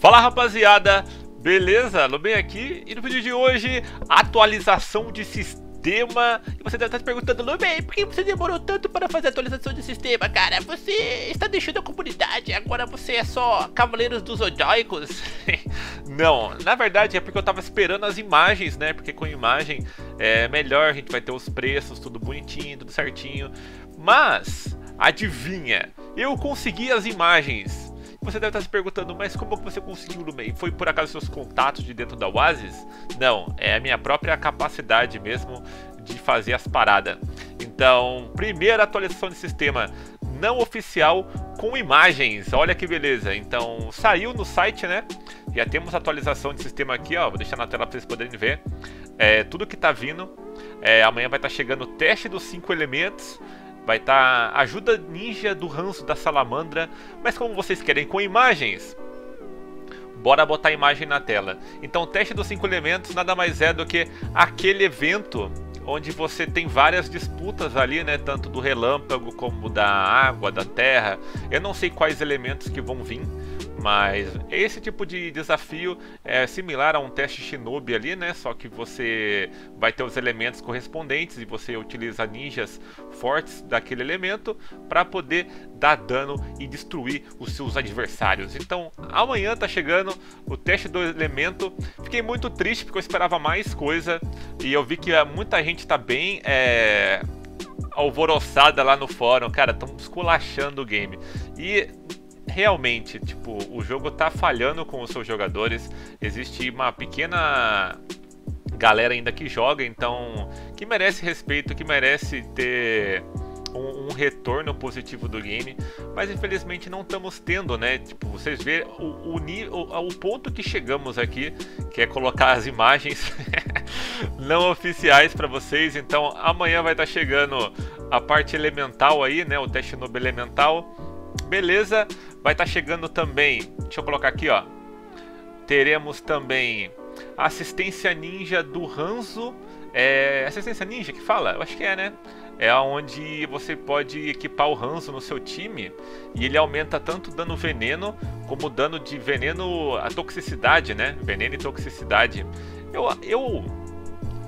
Fala rapaziada, beleza? Lubem aqui e no vídeo de hoje, atualização de sistema. E você deve estar se perguntando, Lubem, por que você demorou tanto para fazer atualização de sistema, cara? Você está deixando a comunidade, agora você é só Cavaleiros dos Zodíacos? Não, na verdade é porque eu tava esperando as imagens, né? Porque com imagem é melhor, a gente vai ter os preços, tudo bonitinho, tudo certinho. Mas, adivinha, eu consegui as imagens você deve estar se perguntando, mas como você conseguiu no meio? Foi por acaso seus contatos de dentro da Oasis? Não, é a minha própria capacidade mesmo de fazer as paradas. Então, primeira atualização de sistema não oficial com imagens. Olha que beleza. Então, saiu no site, né? Já temos atualização de sistema aqui, ó. Vou deixar na tela para vocês poderem ver. É, tudo que tá vindo. É, amanhã vai estar tá chegando o teste dos cinco elementos. Vai estar tá ajuda ninja do ranço da salamandra, mas como vocês querem com imagens, bora botar a imagem na tela. Então o teste dos cinco elementos nada mais é do que aquele evento onde você tem várias disputas ali, né, tanto do relâmpago como da água, da terra. Eu não sei quais elementos que vão vir, mas esse tipo de desafio é similar a um teste Shinobi ali, né? Só que você vai ter os elementos correspondentes e você utiliza ninjas fortes daquele elemento para poder dar dano e destruir os seus adversários. Então, amanhã tá chegando o teste do elemento. Fiquei muito triste porque eu esperava mais coisa e eu vi que muita gente tá bem é, alvoroçada lá no fórum. Cara, estão esculachando o game. E realmente, tipo, o jogo tá falhando com os seus jogadores. Existe uma pequena galera ainda que joga, então que merece respeito, que merece ter um, um, retorno positivo do game, mas infelizmente não estamos tendo, né? Tipo, vocês vê o, o, o, ponto que chegamos aqui, que é colocar as imagens não oficiais para vocês. Então amanhã vai estar tá chegando a parte elemental aí, né? O teste novo elemental. Beleza, vai estar tá chegando também. Deixa eu colocar aqui, ó. Teremos também assistência ninja do Ranzo. É assistência ninja que fala? Eu acho que é, né? É onde você pode equipar o Ranzo no seu time e ele aumenta tanto dano veneno como dano de veneno, a toxicidade, né? Veneno e toxicidade. Eu, eu,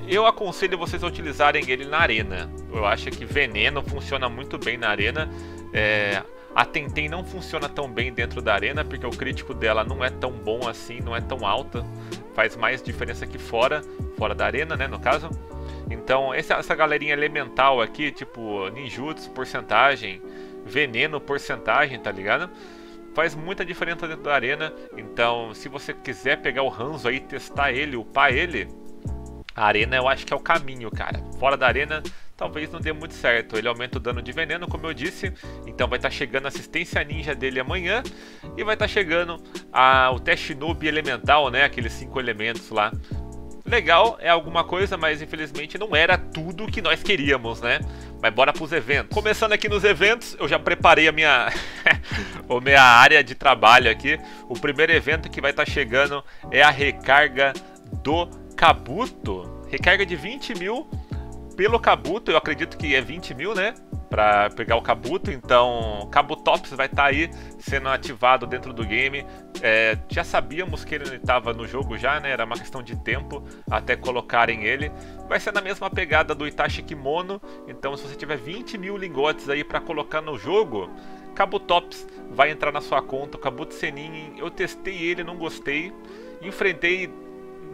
eu aconselho vocês a utilizarem ele na arena. Eu acho que veneno funciona muito bem na arena. É, a Tenten não funciona tão bem dentro da arena, porque o crítico dela não é tão bom assim, não é tão alta. Faz mais diferença que fora, fora da arena, né, no caso. Então, essa, essa galerinha elemental aqui, tipo ninjutsu, porcentagem, veneno, porcentagem, tá ligado? Faz muita diferença dentro da arena. Então, se você quiser pegar o Hanzo aí, testar ele, upar ele, a arena eu acho que é o caminho, cara. Fora da arena, talvez não dê muito certo. Ele aumenta o dano de veneno, como eu disse, então vai estar tá chegando a assistência ninja dele amanhã e vai estar tá chegando a, o teste noob elemental, né, aqueles cinco elementos lá. Legal, é alguma coisa, mas infelizmente não era tudo que nós queríamos, né? Mas bora pros eventos. Começando aqui nos eventos, eu já preparei a minha, a minha área de trabalho aqui. O primeiro evento que vai estar tá chegando é a recarga do Kabuto. Recarga de 20 mil pelo Kabuto, eu acredito que é 20 mil, né? Pra pegar o Kabuto, então Kabutops vai estar tá aí sendo ativado dentro do game. É, já sabíamos que ele estava no jogo já, né? Era uma questão de tempo até colocarem ele. Vai ser na mesma pegada do Itachi Kimono, então se você tiver 20 mil lingotes aí para colocar no jogo, Kabutops vai entrar na sua conta. O Kabuto Senin, eu testei ele, não gostei. Enfrentei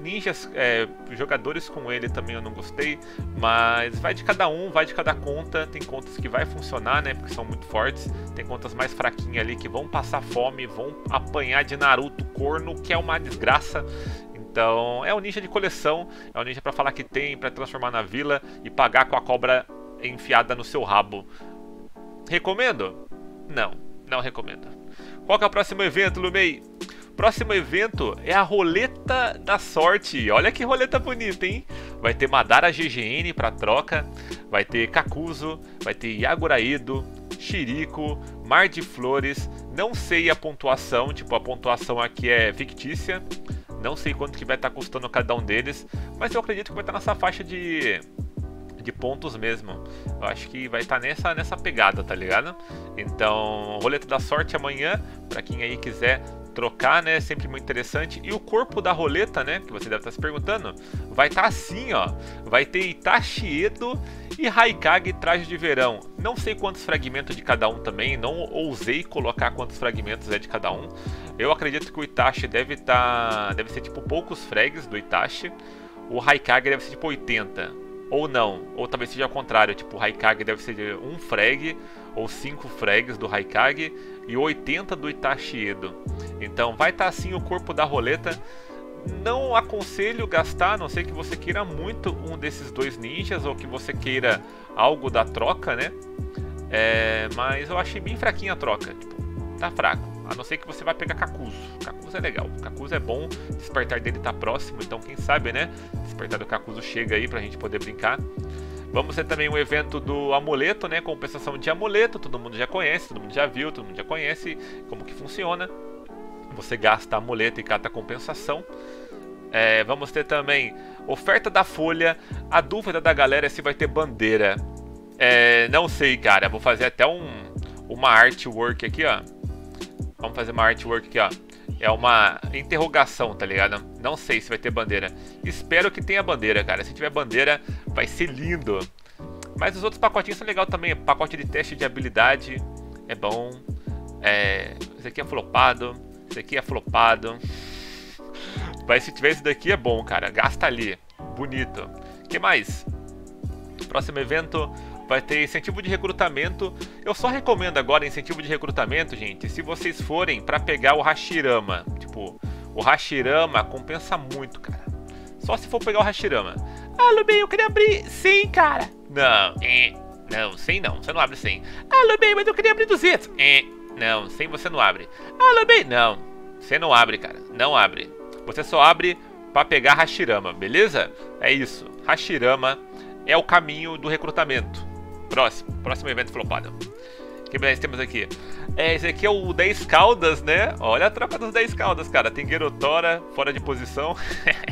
ninjas, é, jogadores com ele também eu não gostei, mas vai de cada um, vai de cada conta. Tem contas que vai funcionar, né? Porque são muito fortes. Tem contas mais fraquinhas ali que vão passar fome, vão apanhar de Naruto corno, que é uma desgraça. Então, é um ninja de coleção, é um ninja para falar que tem, para transformar na vila e pagar com a cobra enfiada no seu rabo. Recomendo? Não, não recomendo. Qual que é o próximo evento, Lumei? Próximo evento é a Roleta da Sorte. Olha que roleta bonita, hein? Vai ter Madara GGN para troca, vai ter Kakuzo, vai ter Yaguraído, Shiriko, Mar de Flores. Não sei a pontuação, tipo, a pontuação aqui é fictícia. Não sei quanto que vai estar tá custando cada um deles, mas eu acredito que vai estar tá nessa faixa de de pontos mesmo. Eu acho que vai estar tá nessa, nessa pegada, tá ligado? Então, roleta da sorte amanhã, para quem aí quiser trocar, né? Sempre muito interessante. E o corpo da roleta, né? Que você deve estar se perguntando, vai estar tá assim, ó. Vai ter Itachi Edo e Haikage traje de verão. Não sei quantos fragmentos de cada um também, não ousei colocar quantos fragmentos é de cada um. Eu acredito que o Itachi deve estar, tá, deve ser tipo poucos frags do Itachi. O Haikage deve ser tipo 80. Ou não, ou talvez seja ao contrário, tipo, o Haikage deve ser um frag ou cinco frags do Haikage e 80 do Itachi Edo. Então vai estar tá assim o corpo da roleta. Não aconselho gastar, a não sei que você queira muito um desses dois ninjas ou que você queira algo da troca, né? É, mas eu achei bem fraquinha a troca, tipo, tá fraco. A não ser que você vai pegar Kakuzu. Kakuzu é legal. Kakuzu é bom, despertar dele tá próximo, então quem sabe, né? Despertar do Kakuzu chega aí pra gente poder brincar. Vamos ter também o evento do amuleto, né? Compensação de amuleto, todo mundo já conhece, todo mundo já viu, todo mundo já conhece como que funciona. Você gasta amuleto e cata compensação. É, vamos ter também oferta da folha. A dúvida da galera é se vai ter bandeira. É, não sei, cara. Vou fazer até um, uma artwork aqui, ó. Vamos fazer uma artwork aqui, ó. É uma interrogação, tá ligado? Não sei se vai ter bandeira. Espero que tenha bandeira, cara. Se tiver bandeira, vai ser lindo. Mas os outros pacotinhos são legais também. Pacote de teste de habilidade é bom. É... Esse aqui é flopado. Esse aqui é flopado. Mas se tiver esse daqui é bom, cara. Gasta ali. Bonito. que mais? Próximo evento vai ter incentivo de recrutamento. Eu só recomendo agora incentivo de recrutamento, gente, se vocês forem para pegar o Hashirama. Tipo, o Hashirama compensa muito, cara. Só se for pegar o Hashirama. Ah, Lubin, eu queria abrir 100, cara. Não, é, não, 100 não, você não abre 100. Ah, Lubin, mas eu queria abrir 200. É, não, 100 você não abre. Ah, Lubin, não, você não abre, cara. Não abre. Você só abre para pegar Hashirama, beleza? É isso. Hashirama é o caminho do recrutamento. Próximo, próximo evento flopado. Que mais temos aqui? É, esse aqui é o 10 Caldas, né? Olha a troca dos 10 Caldas, cara. Tem Gerotora fora de posição.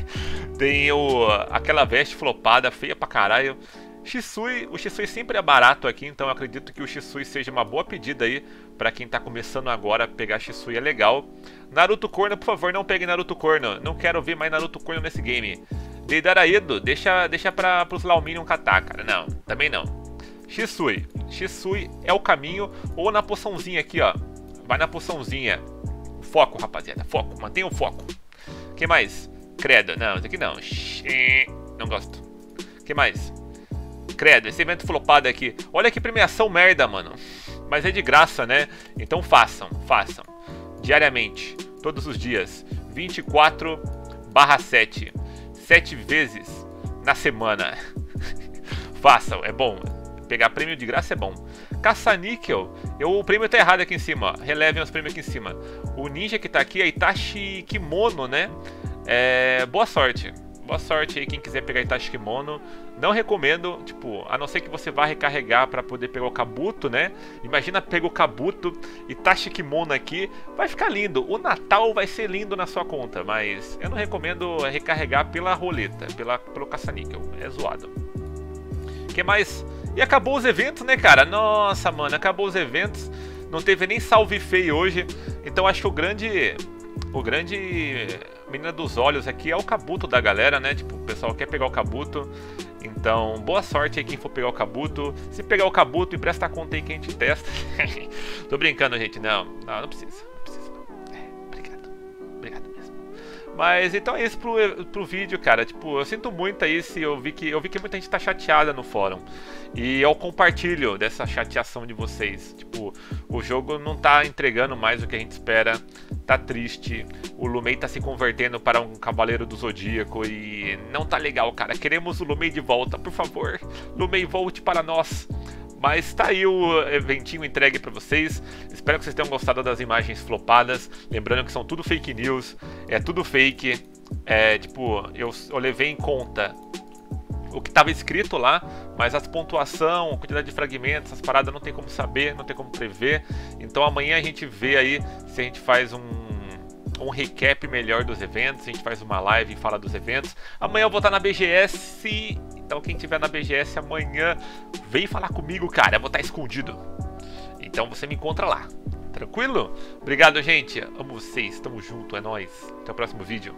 Tem o, aquela veste flopada, feia pra caralho. Shisui, o Shisui sempre é barato aqui, então acredito que o Shisui seja uma boa pedida aí para quem tá começando agora, pegar Shisui é legal. Naruto Corno, por favor, não pegue Naruto Corno. Não quero ver mais Naruto Corno nesse game. Deidaraedo, deixa, deixa pra, pros Lauminion catar, cara. Não, também não. Shisui. Shisui é o caminho. Ou na poçãozinha aqui, ó. Vai na poçãozinha. Foco, rapaziada. Foco. Mantenha o foco. que mais? Credo. Não, esse aqui não. Não gosto. que mais? Credo. Esse evento flopado aqui. Olha que premiação merda, mano. Mas é de graça, né? Então façam. Façam. Diariamente. Todos os dias. 24 barra 7. 7 vezes na semana. façam. É bom pegar prêmio de graça é bom. Caça-níquel, o prêmio tá errado aqui em cima, ó. relevem os prêmios aqui em cima. O ninja que tá aqui é Itachi Kimono, né? É, boa sorte. Boa sorte aí quem quiser pegar Itachi Kimono. Não recomendo, tipo, a não ser que você vá recarregar para poder pegar o Kabuto, né? Imagina pegar o Kabuto, Itachi Kimono aqui, vai ficar lindo. O Natal vai ser lindo na sua conta, mas eu não recomendo recarregar pela roleta, pela, pelo caça-níquel. É zoado. O que mais? E acabou os eventos, né, cara? Nossa, mano, acabou os eventos. Não teve nem salve feio hoje. Então acho que o grande. O grande menina dos olhos aqui é o cabuto da galera, né? Tipo, o pessoal quer pegar o cabuto. Então, boa sorte aí quem for pegar o cabuto. Se pegar o cabuto, empresta a conta aí que a gente testa. Tô brincando, gente. Não, não, não precisa. Mas então é isso pro, pro vídeo, cara. Tipo, eu sinto muito aí se eu vi que eu vi que muita gente tá chateada no fórum. E eu compartilho dessa chateação de vocês. Tipo, o jogo não tá entregando mais o que a gente espera. Tá triste. O Lumei tá se convertendo para um cavaleiro do zodíaco e não tá legal, cara. Queremos o Lumei de volta, por favor. Lumei volte para nós. Mas tá aí o eventinho entregue para vocês. Espero que vocês tenham gostado das imagens flopadas. Lembrando que são tudo fake news, é tudo fake. É tipo, eu, eu levei em conta o que estava escrito lá, mas as pontuação, a quantidade de fragmentos, as paradas não tem como saber, não tem como prever. Então amanhã a gente vê aí se a gente faz um, um recap melhor dos eventos, a gente faz uma live e fala dos eventos. Amanhã eu vou estar na BGS Então quem tiver na BGS amanhã, vem falar comigo, cara. Eu vou estar escondido. Então você me encontra lá. Tranquilo? Obrigado, gente. Amo vocês. Tamo junto. É nóis. Até o próximo vídeo.